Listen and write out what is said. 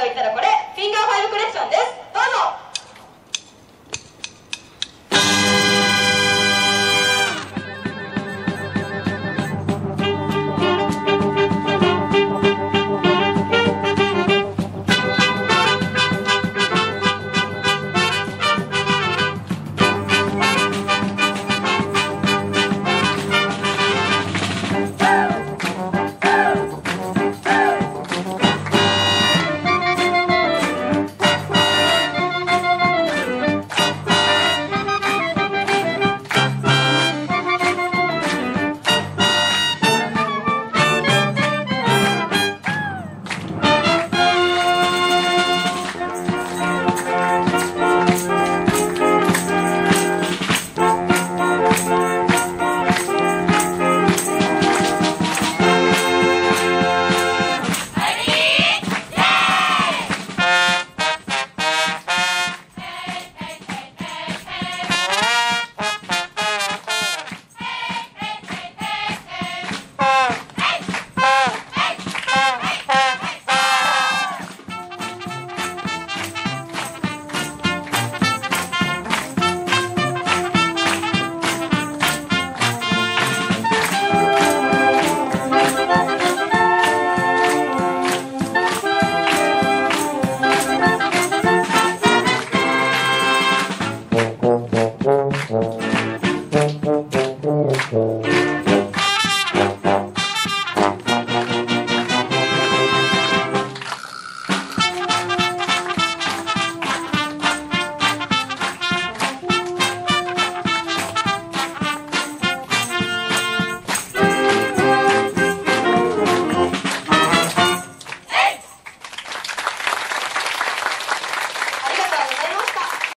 といったらこれフィンガー5クレッションです。